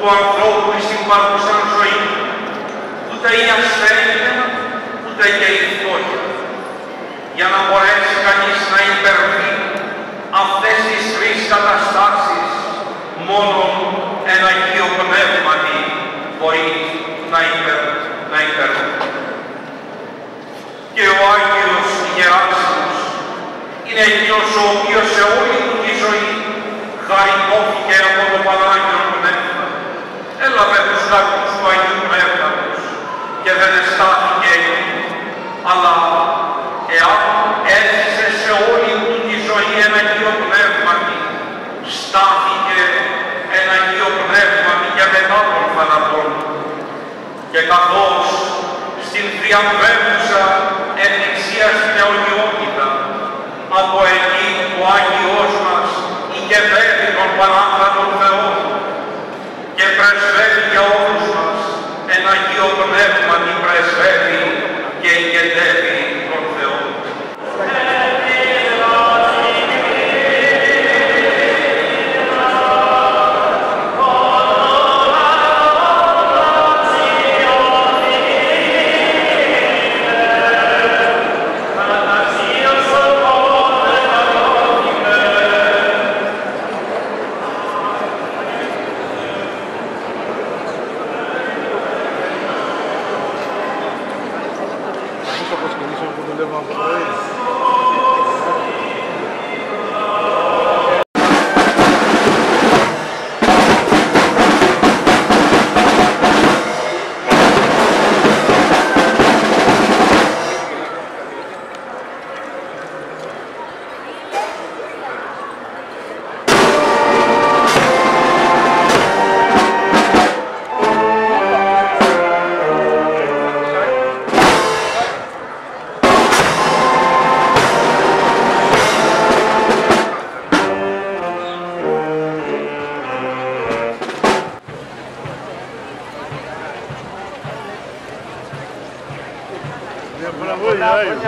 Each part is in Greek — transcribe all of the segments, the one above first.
του ανθρώπου στην παρούσα ζωή, ούτε η ασθένεια, ούτε και η φτώχεια. Για να μπορέσει κανείς να υπερβεί αυτές τις τρεις καταστάσεις, μόνο ένα Αγίο Πνεύματι μπορεί να, υπερ, να υπερβεί. Και ο Άγιος Γεράσιμος είναι εκείνος ο οποίος σε όλη του τη ζωή χαριτώθηκε από το Πανάγιο Πνεύμα. Έλαβε τους καρπούς του Αγίου Πνεύματος και δεν εστάθηκε εκεί, αλλά εάν έζησε σε όλη του τη ζωή ένα Αγίο Πνεύματι, στάθηκε ένα Αγίο Πνεύματι και μετά τον θάνατό Και καθώς στην θριαμβεύουσα εκκλησία στην αιωνιότητα, από εκεί ο Άγιος μας ηγετεύει τον Πανάθανον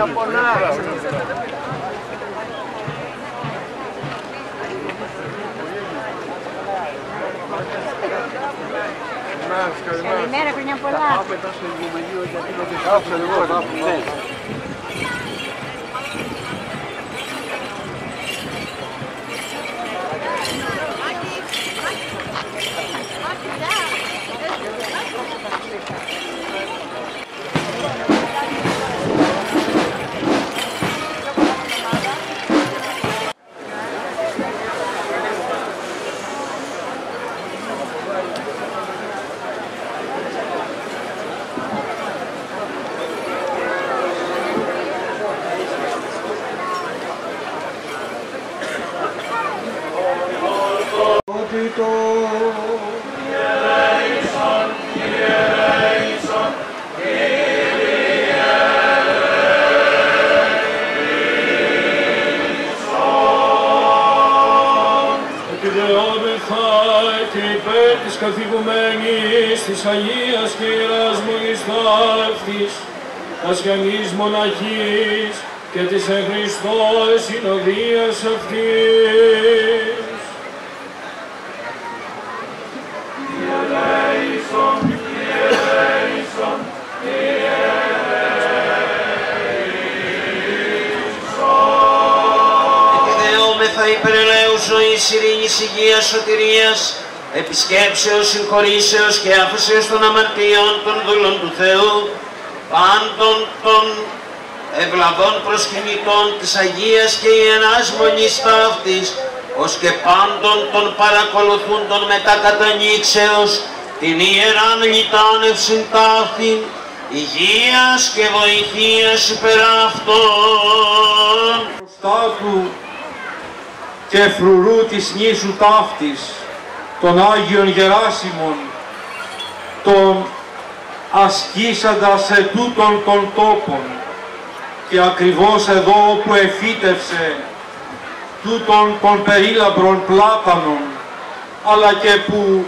παραγωγή, άγιο. Καλημέρα, χρόνια πολλά. Κάψε Καθηγουμένης της Αγίας και Ιεράς Μονής Ταύτης, Ασιανής Μοναχής και της εν Χριστώ συνοδείας αυτής. Ζωής, ειρήνης, υγείας, σωτηρίας, επισκέψεως, συγχωρήσεως και άφησεως των αμαρτιών των δούλων του Θεού, πάντων των ευλαβών προσκυνητών της Αγίας και Ιεράς Μονής Ταύτης, ως και πάντων των παρακολουθούντων μετά κατανήξεως την Ιεράν λιτάνευσιν ταύτην, υγείας και βοηθείας υπερ αυτών. Μπροστά του και φρουρού της νήσου ταύτης, των Άγιων Γεράσιμων, τον ασκήσαντας σε τούτον των τόπων και ακριβώς εδώ όπου εφύτευσε τούτον των περίλαμπρων πλάτανων αλλά και που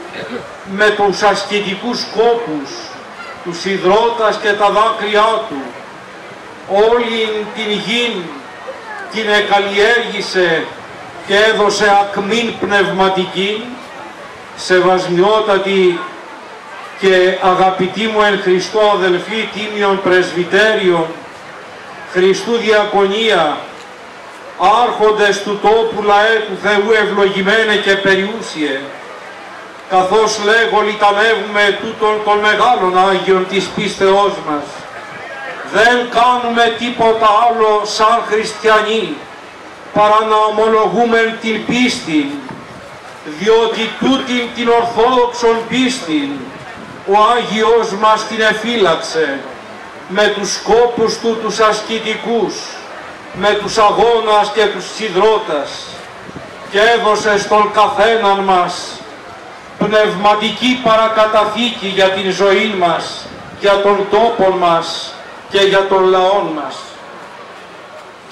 με τους ασκητικούς κόπους, τους υδρότας και τα δάκρυά του όλη την γην την εκαλλιέργησε και έδωσε ακμήν πνευματική, σεβασμιότατη και αγαπητή μου εν Χριστώ αδελφοί τίμιων πρεσβυτέριων, Χριστού Διακονία, άρχοντες του τόπου λαέ του Θεού ευλογημένε και περιούσιε, καθώς λέγω λιτανεύουμε τούτων των μεγάλων Άγιων της πίστεώς μας. Δεν κάνουμε τίποτα άλλο σαν χριστιανοί, παρά να ομολογούμε την πίστη, διότι τούτη την ορθόδοξον πίστη ο Άγιος μας την εφύλαξε με τους σκόπους του τους ασκητικούς, με τους αγώνας και τους σιδρώτας και έδωσε στον καθέναν μας πνευματική παρακαταθήκη για την ζωή μας, για τον τόπο μας και για τον λαό μας.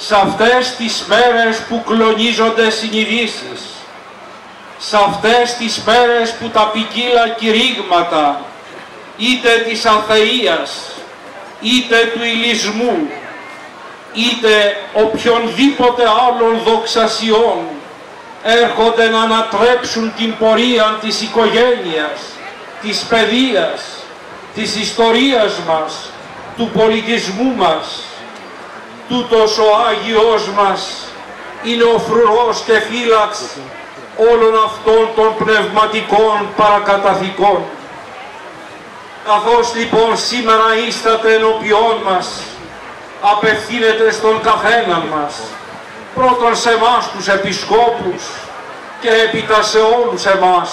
Σε αυτές τις μέρες που κλονίζονται συνειδήσεις, σε αυτές τις μέρες που τα ποικίλα κηρύγματα, είτε της αθείας, είτε του ηλισμού, είτε οποιονδήποτε άλλων δοξασιών έρχονται να ανατρέψουν την πορεία της οικογένειας, της παιδείας, της ιστορίας μας, του πολιτισμού μας. Τούτος ο Άγιος μας είναι ο φρουρός και φύλαξ όλων αυτών των πνευματικών παρακαταθήκων. Καθώς λοιπόν σήμερα ίσταται ενώπιόν μας, απευθύνεται στον καθέναν μας, πρώτον σε εμάς τους επισκόπους και έπειτα σε όλους εμάς.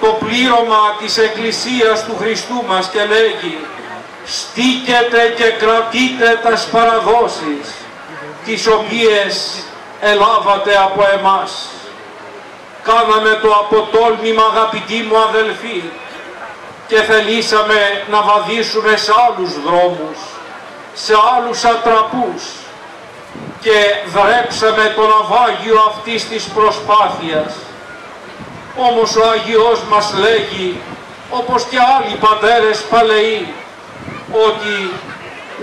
Το πλήρωμα της Εκκλησίας του Χριστού μας και λέγει «Στήκετε και κρατείτε τα παραδόσεις, τις οποίες ελάβατε από εμάς». Κάναμε το αποτόλμημα αγαπητοί μου αδελφοί και θελήσαμε να βαδίσουμε σε άλλους δρόμους, σε άλλους ατραπούς και δρέψαμε το ναυάγιο αυτής της προσπάθειας. Όμως ο Αγιός μας λέγει, όπως και άλλοι πατέρες παλαιοί, ότι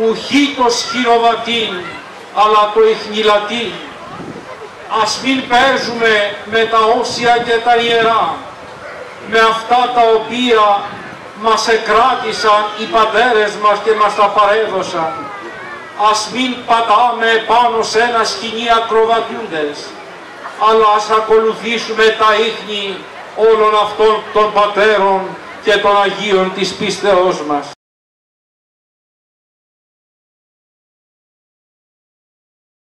ουχή το σχηνοβατήν, αλλά το ιχνηλατήν. Ας μην παίζουμε με τα όσια και τα ιερά, με αυτά τα οποία μας εκράτησαν οι πατέρες μας και μας τα παρέδωσαν. Ας μην πατάμε πάνω σε ένα σκηνή ακροβατούντες, αλλά ας ακολουθήσουμε τα ίχνη όλων αυτών των πατέρων και των Αγίων της πίστεώς μας.